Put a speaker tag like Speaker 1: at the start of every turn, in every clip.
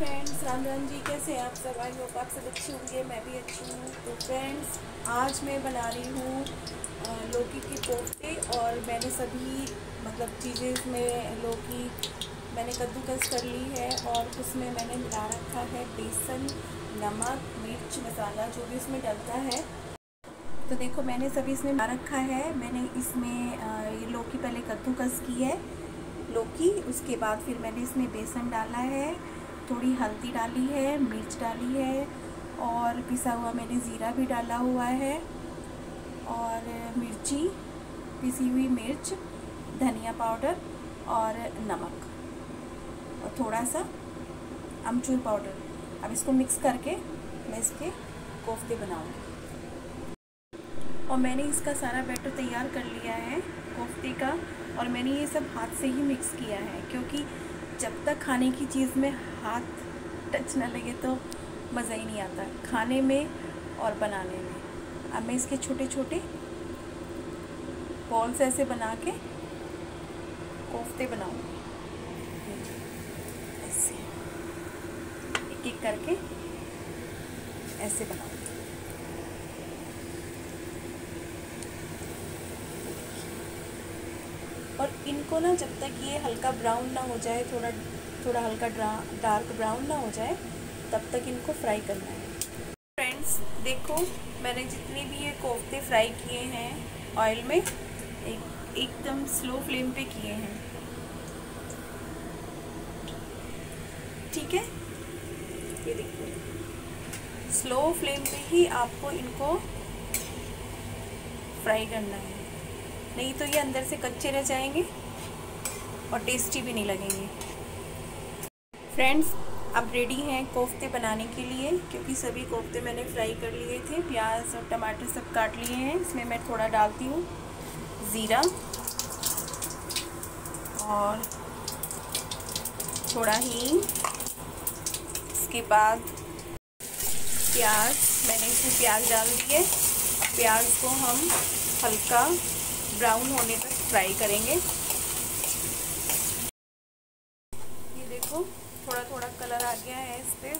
Speaker 1: Friends Ram Ram ji कैसे हैं आप सब? आई होप आप सब अच्छे होंगे, मैं भी अच्छी हूँ। तो फ्रेंड्स आज मैं बना रही हूँ लौकी के कोफ्ते और मैंने सभी मतलब चीज़ें इसमें, लौकी, मैंने कद्दूकस कर ली है और उसमें मैंने मिला रखा है बेसन, नमक, मिर्च, मसाला, जो भी उसमें डलता है। तो देखो, मैंने सभी इसमें मिला रखा है। मैंने इसमें ये लौकी पहले कद्दूकस की है, लौकी, उसके बाद फिर मैंने इसमें बेसन डाला है। थोड़ी हल्दी डाली है, मिर्च डाली है और पिसा हुआ मैंने ज़ीरा भी डाला हुआ है और मिर्ची, पिसी हुई मिर्च, धनिया पाउडर और नमक और थोड़ा सा अमचूर पाउडर। अब इसको मिक्स करके मैं इसके कोफ्ते बनाऊँगी। और मैंने इसका सारा बैटर तैयार कर लिया है कोफ्ते का और मैंने ये सब हाथ से ही मिक्स किया है क्योंकि जब तक खाने की चीज़ में हाथ टच ना लगे तो मज़ा ही नहीं आता खाने में और बनाने में। अब मैं इसके छोटे छोटे बॉल्स ऐसे बना के कोफ्ते बनाऊँगी। ऐसे। एक एक करके ऐसे बनाऊँगी। इनको ना जब तक ये हल्का ब्राउन ना हो जाए, थोड़ा थोड़ा हल्का डार्क ब्राउन ना हो जाए, तब तक इनको फ्राई करना है। फ्रेंड्स देखो, मैंने जितने भी ये कोफ्ते फ्राई किए हैं ऑयल में, एक, एकदम स्लो फ्लेम पे किए हैं। ठीक है? ये देखिए स्लो फ्लेम पे ही आपको इनको फ्राई करना है। नहीं तो ये अंदर से कच्चे रह जाएँगे। और टेस्टी भी नहीं लगेंगे। फ्रेंड्स अब रेडी हैं कोफ्ते बनाने के लिए, क्योंकि सभी कोफ्ते मैंने फ्राई कर लिए थे। प्याज और टमाटर सब काट लिए हैं। इसमें मैं थोड़ा डालती हूँ ज़ीरा और थोड़ा हींग। इसके बाद प्याज, मैंने इसमें प्याज डाल दिए। प्याज को हम हल्का ब्राउन होने तक फ्राई करेंगे ये देखो थोड़ा थोड़ा कलर आ गया है इस पर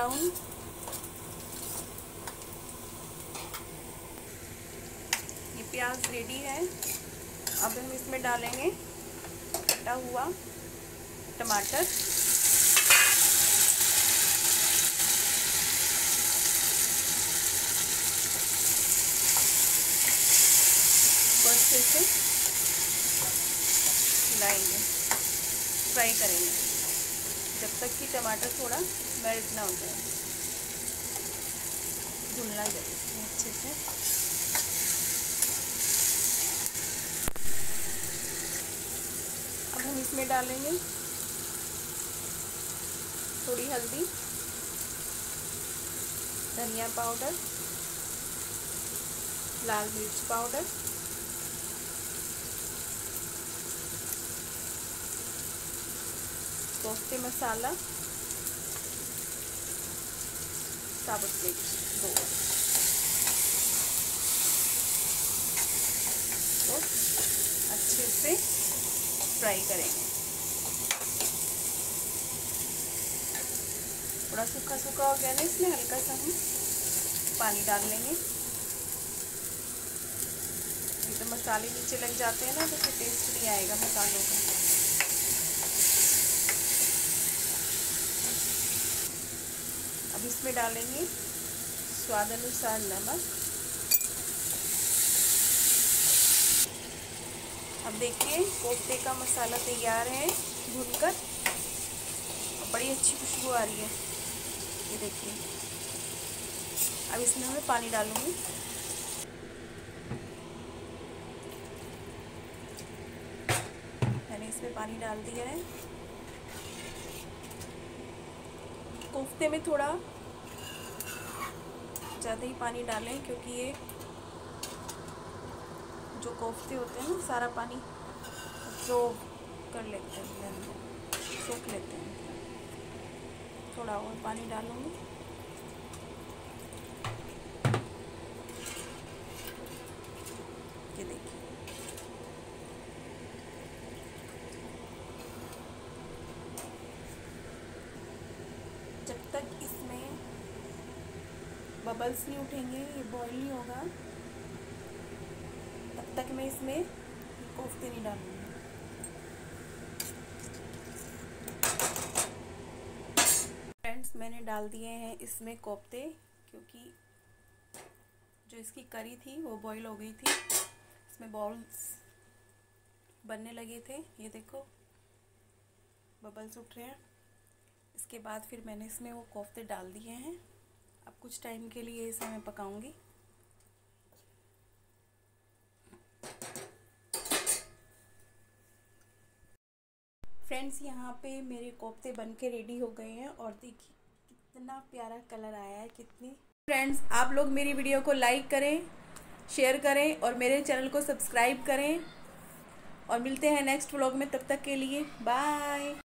Speaker 1: ब्राउन ये प्याज रेडी है। अब हम इसमें डालेंगे कटा हुआ टमाटर। अच्छे से मिलाएँगे फ्राई करेंगे। तक कि टमाटर थोड़ा मेल्ट ना हो जाए। भुनना जाए अच्छे से अब हम इसमें डालेंगे थोड़ी हल्दी धनिया पाउडर लाल मिर्च पाउडर कोफ्ते मसाला, साबुत मिर्च, दो। तो अच्छे से फ्राई करेंगे। थोड़ा सूखा सूखा हो गया ना इसमें, हल्का सा हम पानी डाल लेंगे। तो मसाले नीचे लग जाते हैं ना तो फिर टेस्ट नहीं आएगा मसालों का। अब इसमें डालेंगे स्वाद अनुसार नमक। अब देखिए, कोफ्ते का मसाला तैयार है भूनकर। बड़ी अच्छी खुशबू आ रही है। ये देखिए। अब इसमें मैं पानी डालूँगी। मैंने इसमें पानी डाल दिया है। कोफ्ते में थोड़ा ज़्यादा ही पानी डालें, क्योंकि ये जो कोफ्ते होते हैं ना, सारा पानी जो कर लेते हैं सूख लेते हैं। थोड़ा और पानी डालूँगी ये देखिए जब तक इसमें बबल्स नहीं उठेंगे, ये बॉईल नहीं होगा। तब तक मैं इसमें कोफ्ते नहीं डालूँगी। फ्रेंड्स मैंने डाल दिए हैं इसमें कोफ्ते, क्योंकि जो इसकी करी थी, वो बॉईल हो गई थी। इसमें बॉल्स बनने लगे थे। ये देखो बबल्स उठ रहे हैं। इसके बाद फिर मैंने इसमें वो कोफ्ते डाल दिए हैं। अब कुछ टाइम के लिए इसे मैं पकाऊँगी। फ्रेंड्स यहाँ पे मेरे कोफ्ते बन के रेडी हो गए हैं और देखिए, कितना प्यारा कलर आया है, कितनी। फ्रेंड्स आप लोग मेरी वीडियो को लाइक करें शेयर करें और मेरे चैनल को सब्सक्राइब करें। और मिलते हैं नेक्स्ट व्लॉग में, तब तक के लिए बाय